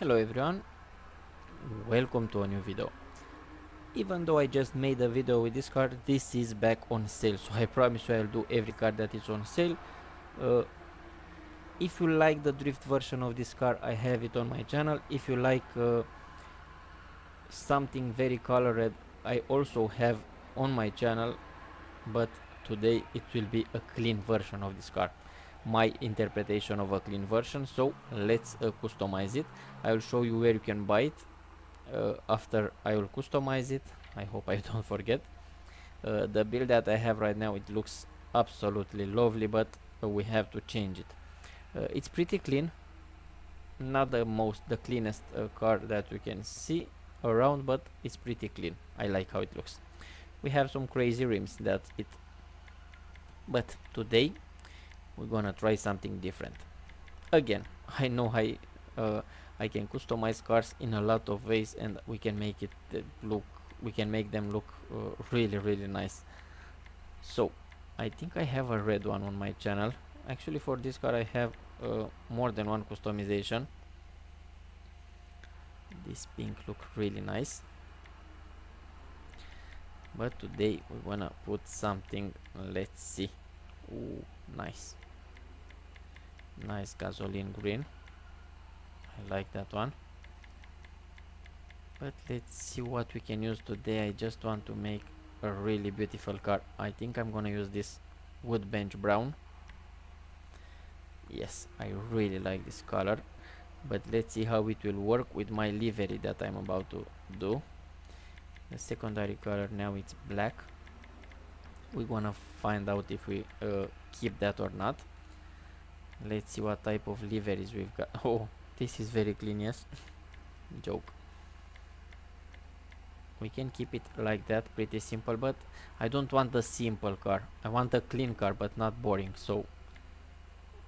Hello everyone, welcome to a new video. Even though I just made a video with this card, this is back on sale, so I promise you I'll do every card that is on sale. Uh, if you like the drift version of this car, I have it on my channel. If you like uh, something very colored, I also have on my channel, but today it will be a clean version of this car my interpretation of a clean version so let's uh, customize it. I will show you where you can buy it uh, after I will customize it. I hope I don't forget. Uh, the build that I have right now it looks absolutely lovely but we have to change it. Uh, it's pretty clean. Not the most the cleanest uh, car that you can see around but it's pretty clean. I like how it looks. We have some crazy rims that it but today we're gonna try something different. Again I know I uh, I can customize cars in a lot of ways and we can make it uh, look we can make them look uh, really really nice. So I think I have a red one on my channel. Actually for this car I have uh, more than one customization. This pink look really nice. But today we wanna put something let's see. Ooh, nice nice gasoline green. I like that one. But let's see what we can use today. I just want to make a really beautiful car. I think I'm gonna use this woodbeech brown. Yes I really like this color. But let's see how it will work with my livery that I'm about to do. The secondary color now it's black. We're gonna find out if we uh, keep that or not let's see what type of liveries we've got. Oh this is very clean yes. Joke we can keep it like that pretty simple but I don't want a simple car. I want a clean car but not boring. So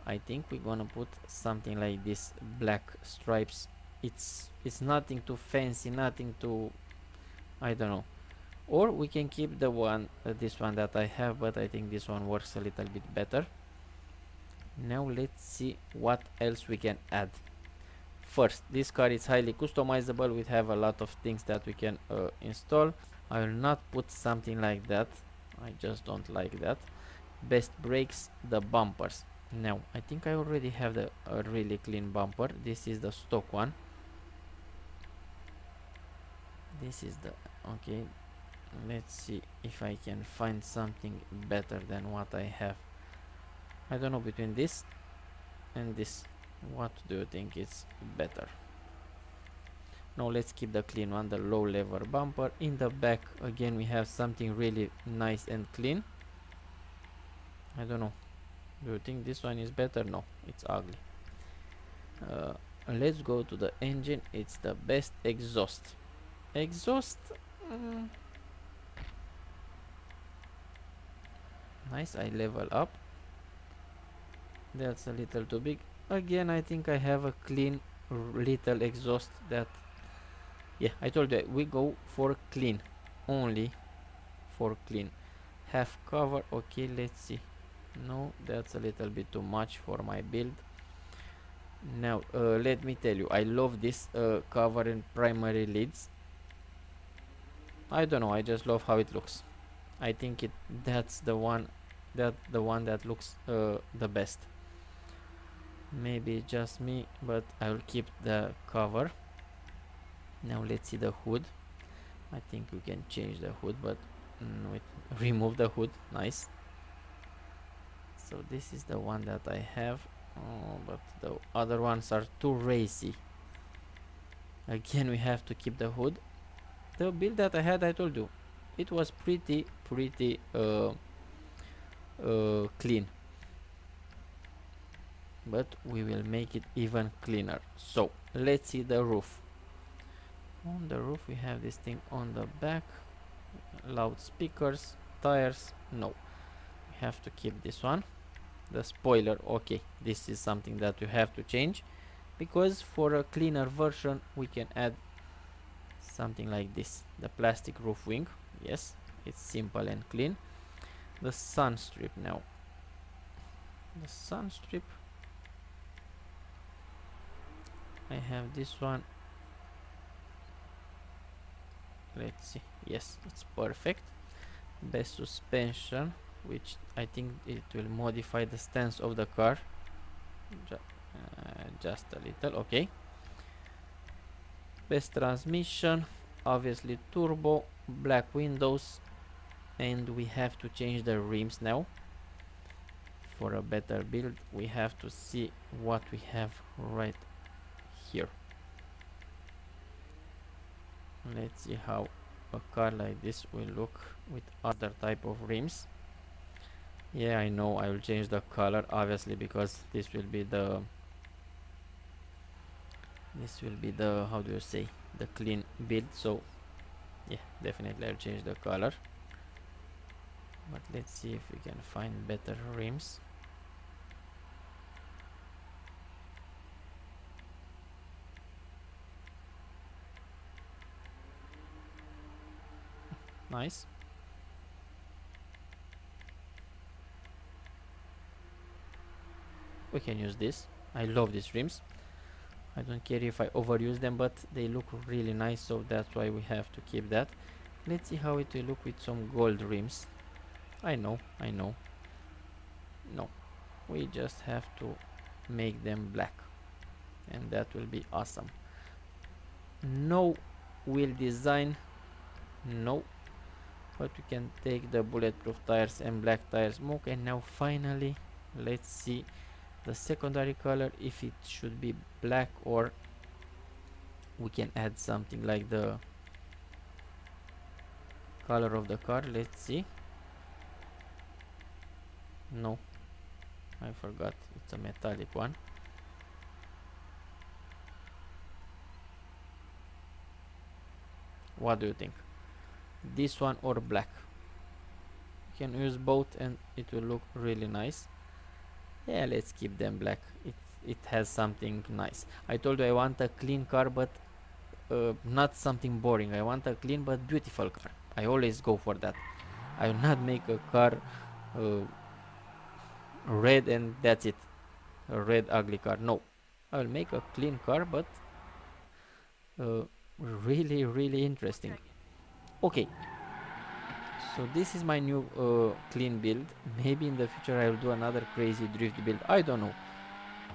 I think we're gonna put something like this black stripes. It's it's nothing too fancy nothing too I don't know. Or we can keep the one uh, this one that I have but I think this one works a little bit better now let's see what else we can add. First this car is highly customizable. We have a lot of things that we can uh, install. I will not put something like that. I just don't like that. Best brakes the bumpers. Now I think I already have the a really clean bumper. This is the stock one. This is the okay. Let's see if I can find something better than what I have I don't know between this and this. What do you think is better? Now let's keep the clean one the low lever bumper. In the back again we have something really nice and clean. I don't know. Do you think this one is better? No it's ugly. Uh, let's go to the engine. It's the best exhaust. Exhaust mm. nice I level up that's a little too big. Again I think I have a clean little exhaust that yeah I told you we go for clean only for clean. Half cover okay let's see. No that's a little bit too much for my build. Now uh, let me tell you I love this uh, cover and primary leads I don't know I just love how it looks. I think it that's the one that the one that looks uh, the best maybe just me but I will keep the cover. Now let's see the hood. I think we can change the hood but mm, remove the hood. Nice. So this is the one that I have. Oh, but the other ones are too racy. Again we have to keep the hood. The build that I had I told you it was pretty pretty uh, uh, clean but we will make it even cleaner. So let's see the roof. On the roof we have this thing on the back. Loudspeakers tires no. We have to keep this one. The spoiler okay this is something that you have to change. Because for a cleaner version we can add something like this. The plastic roof wing yes it's simple and clean. The sun strip now. The sun strip I have this one. Let's see. Yes it's perfect. Best suspension which I think it will modify the stance of the car. Ju uh, just a little okay. Best transmission obviously turbo black windows and we have to change the rims now. For a better build we have to see what we have right here. Let's see how a car like this will look with other type of rims. Yeah I know I will change the color obviously because this will be the this will be the how do you say the clean build. So yeah definitely I'll change the color. But let's see if we can find better rims nice. We can use this. I love these rims. I don't care if I overuse them but they look really nice so that's why we have to keep that. Let's see how it will look with some gold rims. I know I know. No we just have to make them black and that will be awesome. No wheel design. No but we can take the bulletproof tires and black tires smoke. And now finally let's see the secondary color if it should be black or we can add something like the color of the car. Let's see. No. I forgot. It's a metallic one. What do you think this one or black. You can use both and it will look really nice. Yeah let's keep them black. It it has something nice. I told you I want a clean car but uh, not something boring. I want a clean but beautiful car. I always go for that. I will not make a car uh, red and that's it. A red ugly car. No. I will make a clean car but uh, really really interesting okay. So this is my new uh, clean build. Maybe in the future I will do another crazy drift build. I don't know.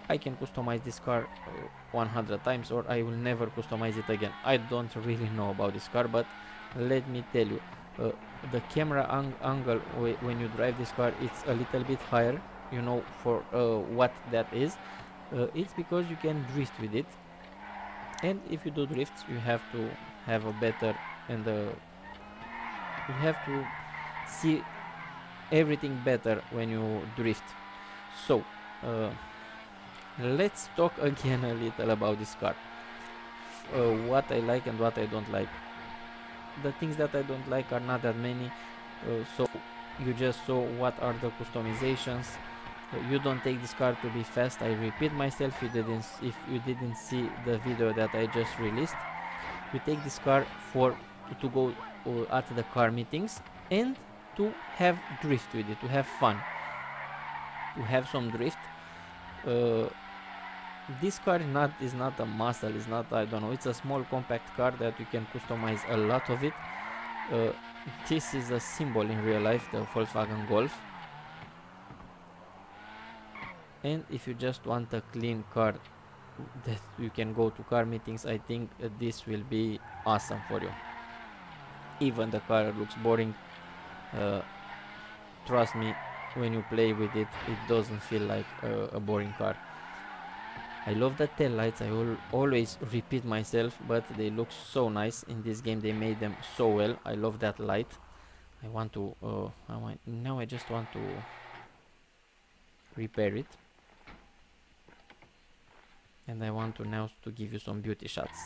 I can customize this car uh, 100 times or I will never customize it again. I don't really know about this car but let me tell you uh, the camera ang angle when you drive this car it's a little bit higher you know for uh, what that is. Uh, it's because you can drift with it. And if you do drifts you have to have a better and you have to see everything better when you drift. So uh, let's talk again a little about this car. Uh, what I like and what I don't like. The things that I don't like are not that many. Uh, so you just saw what are the customizations. Uh, you don't take this car to be fast. I repeat myself you didn't if you didn't see the video that I just released. You take this car for to go uh, at the car meetings and to have drift with it to have fun to have some drift. Uh, this car is not is not a muscle it's not I don't know it's a small compact car that you can customize a lot of it. Uh, this is a symbol in real life the Volkswagen Golf. And if you just want a clean car that you can go to car meetings I think uh, this will be awesome for you even the car looks boring. Uh, trust me when you play with it it doesn't feel like a boring car I love the tail lights. I will always repeat myself but they look so nice. In this game they made them so well. I love that light. I want to uh, I want, now I just want to repair it. And I want to now to give you some beauty shots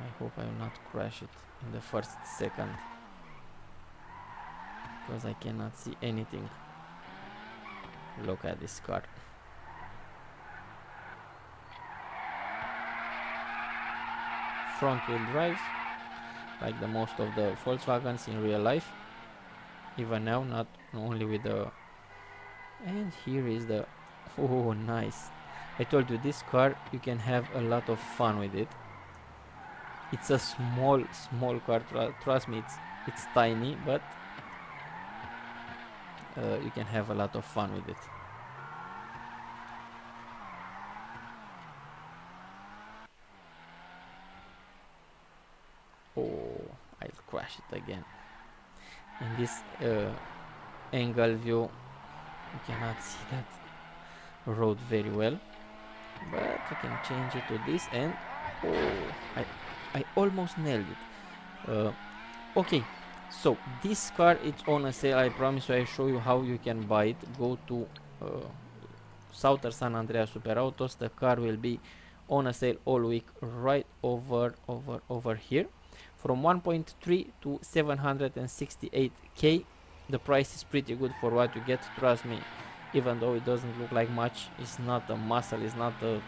I hope I will not crash it in the first second. Because I cannot see anything. Look at this car front wheel drive like the most of the Volkswagens in real life. Even now not only with the and here is the oh nice. I told you this car you can have a lot of fun with it it's a small small car tr trust me it's it's tiny but uh, you can have a lot of fun with it. Oh I'll crash it again. In this uh, angle view you cannot see that road very well but you can change it to this and oh I, I almost nailed it. Uh, okay so this car it's on a sale I promise you I show you how you can buy it. Go to uh, Southern San Andreas Super Autos the car will be on a sale all week right over over over here. From 1.3 to 768k the price is pretty good for what you get trust me. Even though it doesn't look like much it's not a muscle it's not a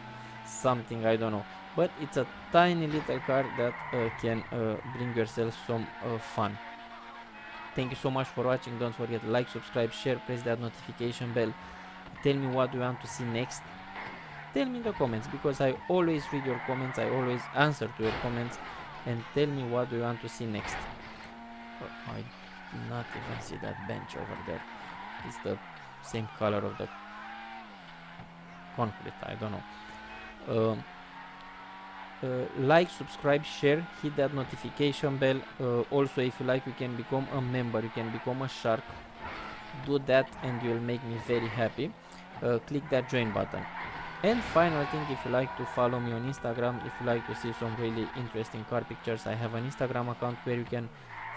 something I don't know but it's a tiny little car that uh, can uh, bring yourself some uh, fun. Thank you so much for watching. Don't forget to like subscribe share press that notification bell. Tell me what you want to see next. Tell me in the comments because I always read your comments. I always answer to your comments. And tell me what you want to see next. Oh, I not even see that bench over there. It's the same color of the concrete. I don't know. Um, uh, like subscribe share hit that notification bell. Uh, also if you like you can become a member. You can become a shark. Do that and you'll make me very happy. Uh, click that join button. And final thing if you like to follow me on instagram if you like to see some really interesting car pictures i have an instagram account where you can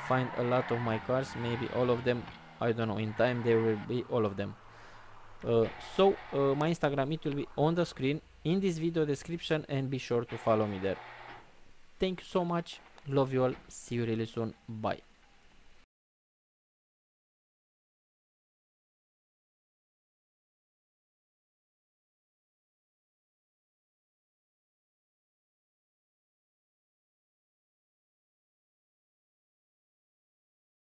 find a lot of my cars. Maybe all of them I don't know in time there will be all of them uh, so uh, my Instagram it will be on the screen in this video description and be sure to follow me there. Thank you so much. Love you all. See you really soon. Bye